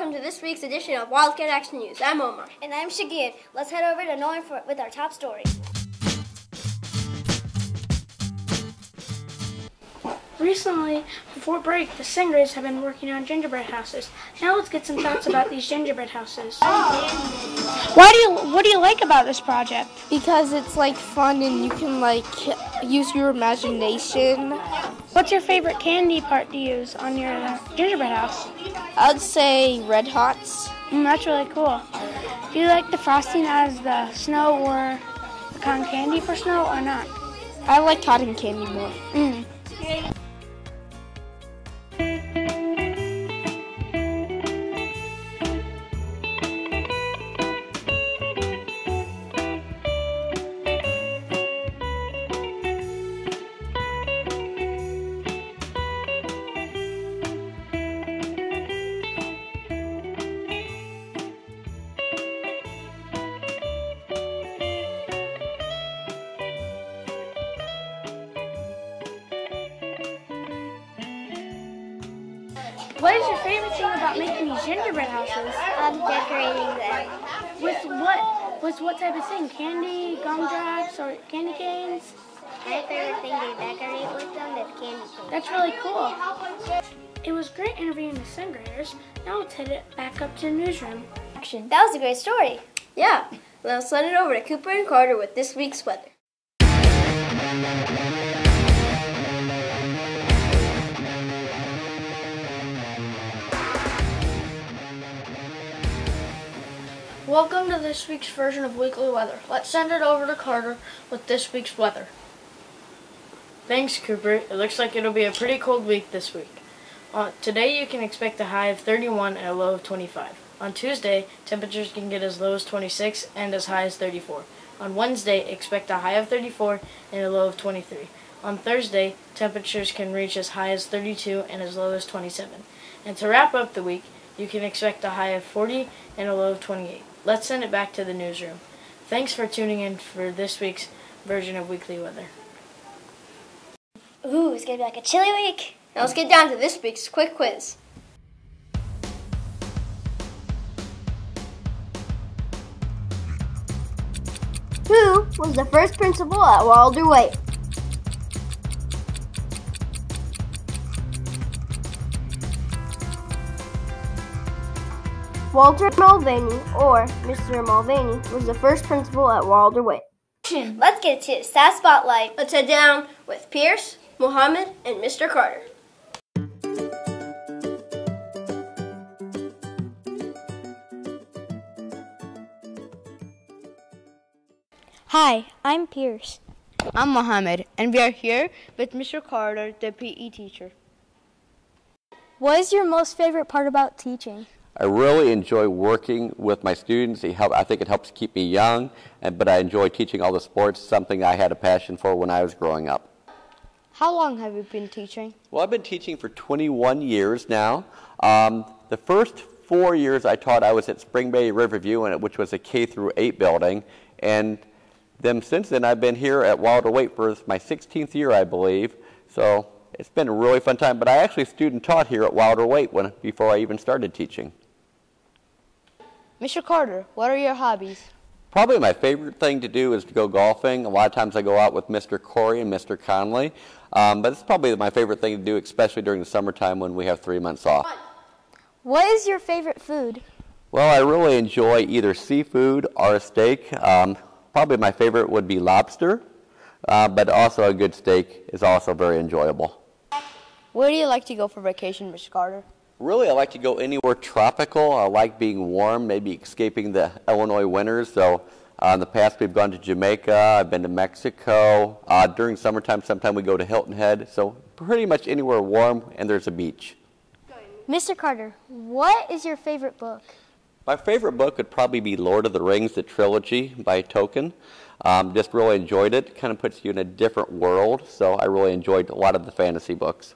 welcome to this week's edition of Wildcat Action News. I'm Omar. And I'm Shagir. Let's head over to Nolan for, with our top story. Recently, before break, the Singers have been working on gingerbread houses. Now let's get some thoughts about these gingerbread houses. Why do you what do you like about this project? Because it's like fun and you can like use your imagination. What's your favorite candy part to use on your uh, gingerbread house? I'd say Red Hots. Mm, that's really cool. Do you like the frosting as the snow or the cotton candy for snow or not? I like cotton candy more. Mm. What is your favorite thing about making these gingerbread houses? I'm decorating them. With what? With what type of thing? Candy, gumdrops, or candy canes? My favorite thing to decorate with them is candy cane. That's really cool. It was great interviewing the singers. Now let's head it back up to the newsroom. Action. That was a great story. Yeah, let's send it over to Cooper and Carter with this week's weather. Welcome to this week's version of Weekly Weather. Let's send it over to Carter with this week's weather. Thanks, Cooper. It looks like it'll be a pretty cold week this week. Uh, today you can expect a high of 31 and a low of 25. On Tuesday, temperatures can get as low as 26 and as high as 34. On Wednesday, expect a high of 34 and a low of 23. On Thursday, temperatures can reach as high as 32 and as low as 27. And to wrap up the week, you can expect a high of 40 and a low of 28. Let's send it back to the newsroom. Thanks for tuning in for this week's version of Weekly Weather. Ooh, it's gonna be like a chilly week. Now let's get down to this week's quick quiz. Who was the first principal at Waite? Walter Mulvaney, or Mr. Mulvaney, was the first principal at Wilder Waite. Let's get to SAS Spotlight. Let's head down with Pierce, Mohammed, and Mr. Carter. Hi, I'm Pierce. I'm Mohammed, and we are here with Mr. Carter, the PE teacher. What is your most favorite part about teaching? I really enjoy working with my students. Help, I think it helps keep me young, and, but I enjoy teaching all the sports, something I had a passion for when I was growing up. How long have you been teaching? Well, I've been teaching for 21 years now. Um, the first four years I taught, I was at Spring Bay Riverview, which was a K through 8 building, and then since then I've been here at Wilder Waite for my 16th year, I believe. So it's been a really fun time. But I actually student taught here at Wilder when before I even started teaching. Mr. Carter, what are your hobbies? Probably my favorite thing to do is to go golfing. A lot of times I go out with Mr. Corey and Mr. Conlee, um, but it's probably my favorite thing to do, especially during the summertime when we have three months off. What is your favorite food? Well, I really enjoy either seafood or a steak. Um, probably my favorite would be lobster, uh, but also a good steak is also very enjoyable. Where do you like to go for vacation, Mr. Carter? Really, I like to go anywhere tropical. I like being warm, maybe escaping the Illinois winters. So, uh, in the past, we've gone to Jamaica. I've been to Mexico. Uh, during summertime, sometime we go to Hilton Head. So, pretty much anywhere warm and there's a beach. Mr. Carter, what is your favorite book? My favorite book would probably be Lord of the Rings, the trilogy by Tolkien. Um, just really enjoyed it. Kind of puts you in a different world. So, I really enjoyed a lot of the fantasy books.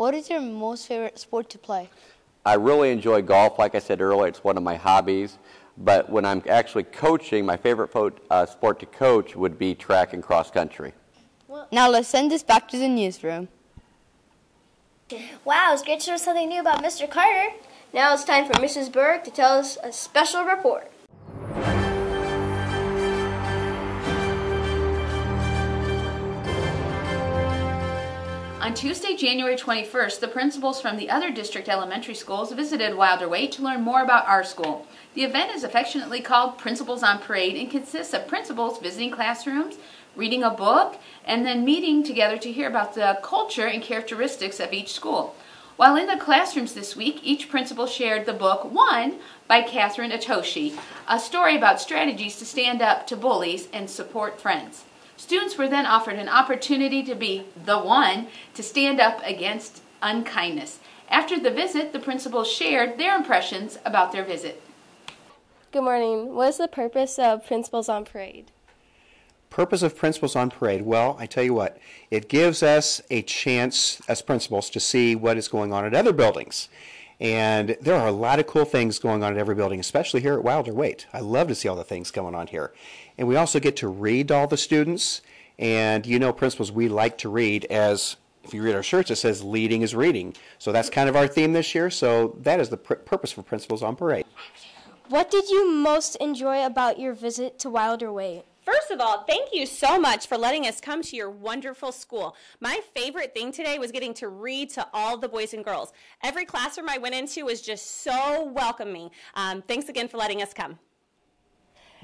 What is your most favorite sport to play? I really enjoy golf. Like I said earlier, it's one of my hobbies. But when I'm actually coaching, my favorite fo- uh, sport to coach would be track and cross country. Now let's send this back to the newsroom. Wow, it's great to know something new about Mr. Carter. Now it's time for Mrs. Berg to tell us a special report. On Tuesday, January 21st, the principals from the other district elementary schools visited Wilder Waite to learn more about our school. The event is affectionately called Principals on Parade and consists of principals visiting classrooms, reading a book, and then meeting together to hear about the culture and characteristics of each school. While in the classrooms this week, each principal shared the book One by Kathryn Otoshi, a story about strategies to stand up to bullies and support friends. Students were then offered an opportunity to be the one to stand up against unkindness. After the visit, the principals shared their impressions about their visit. Good morning. What is the purpose of Principals on Parade? Purpose of Principals on Parade? Well, I tell you what, it gives us a chance as principals to see what is going on at other buildings. And there are a lot of cool things going on at every building, especially here at Wilder Waite. I love to see all the things going on here. And we also get to read to all the students. And you know, principals, we like to read as if you read our shirts, it says leading is reading. So that's kind of our theme this year. So that is the pr- purpose for Principals on Parade. What did you most enjoy about your visit to Wilder Waite? First of all, thank you so much for letting us come to your wonderful school. My favorite thing today was getting to read to all the boys and girls. Every classroom I went into was just so welcoming. Um, thanks again for letting us come.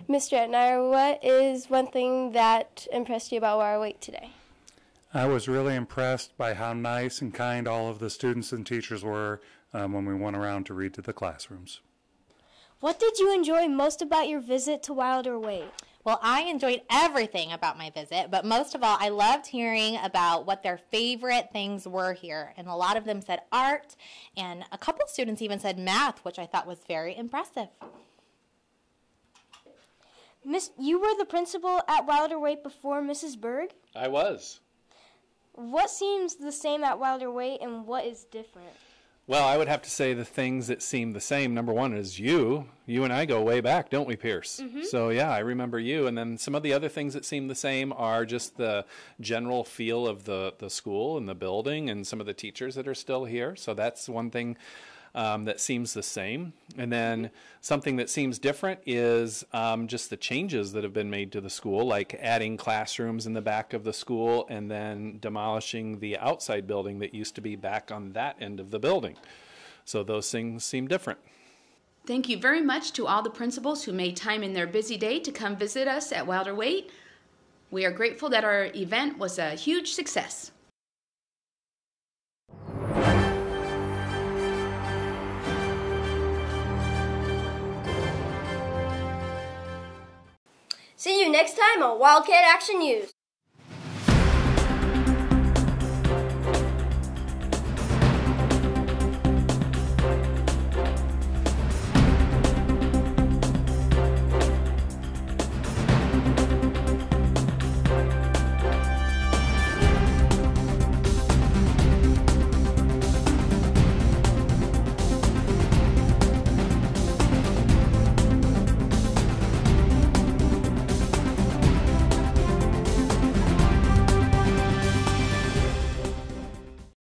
Mr. Etner, what is one thing that impressed you about our Waite today? I was really impressed by how nice and kind all of the students and teachers were um, when we went around to read to the classrooms. What did you enjoy most about your visit to Wilder Waite? Well, I enjoyed everything about my visit, but most of all, I loved hearing about what their favorite things were here. And a lot of them said art, and a couple students even said math, which I thought was very impressive. Miss, you were the principal at Wilder Waite before Mrs. Berg? I was. What seems the same at Wilder Waite and what is different? Well, I would have to say the things that seem the same. Number one is you. You and I go way back, don't we, Pierce? Mm-hmm. So, yeah, I remember you. And then some of the other things that seem the same are just the general feel of the, the school and the building and some of the teachers that are still here. So, that's one thing um, that seems the same. And then something that seems different is um, just the changes that have been made to the school, like adding classrooms in the back of the school and then demolishing the outside building that used to be back on that end of the building. So those things seem different. Thank you very much to all the principals who made time in their busy day to come visit us at Wilder Waite. We are grateful that our event was a huge success. See you next time on Wildcat Action News.